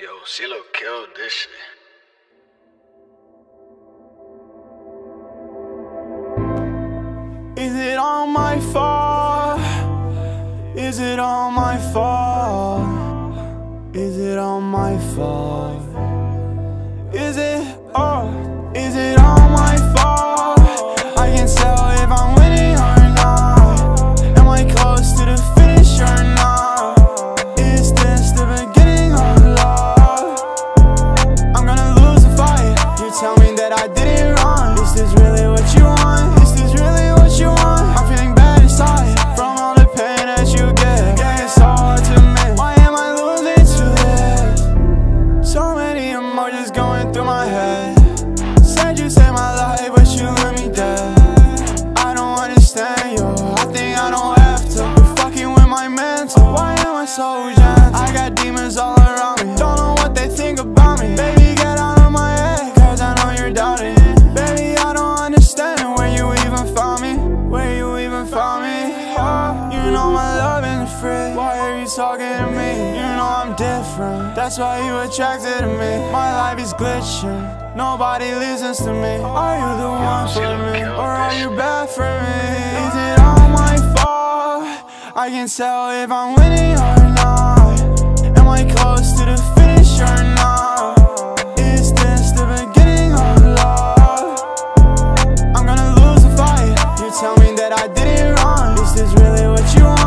Yo, Silo killed this shit. Is it all my fault? Is it all my fault? Is it all my fault? Is it all? Is it all did it wrong. Is this really what you want? Is this really what you want? I'm feeling bad inside from all the pain that you get. Yeah, it's hard to admit. Why am I losing to this? So many emotions going through my head. Said you saved my life, but you left me dead. I don't understand you. I think I don't have to. You're fucking with my mental. Why am I so gentle? I got demons all hear you talking to me. You know I'm different. That's why you attracted to me. My life is glitching. Nobody listens to me. Are you the one for me? Or are you bad for me? Is it all my fault? I can tell if I'm winning or not. Am I close to the finish or not? Is this the beginning of love? I'm gonna lose the fight. You tell me that I did it wrong. Is this really what you want?